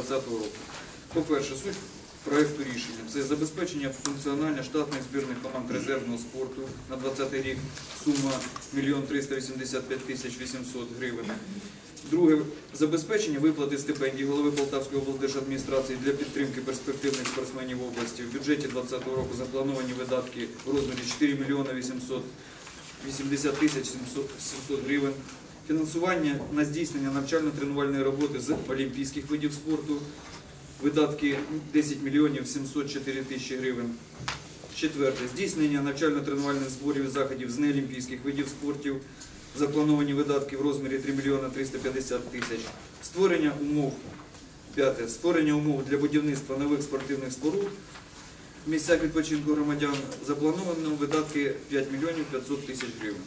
2020 року. По-перше, суть проекту рішення це забезпечення функціонування штатних збірних команд резервного спорту на 2020 рік. Сума 1 385 тисяч 800 гривень. Друге забезпечення виплати стипендій голови Полтавської облдержадміністрації для підтримки перспективних спортсменів області. В бюджеті 2020 року заплановані видатки в розмірі 4 мільйони 800 80 тисяч 700 700 гривень. Фінансування на здійснення навчально-тренувальної роботи з олімпійських видів спорту. Видатки 10 мільйонів 704 тисячі гривень. Четверте. Здійснення навчально-тренувальних зборів і заходів з неолімпійських видів спортів. Заплановані видатки в розмірі 3 мільйона 350 тисяч. Створення умов. П'яте. Створення умов для будівництва нових спортивних споруд. В місцях відпочинку громадян заплановано видатки 5 мільйонів 500 тисяч гривень.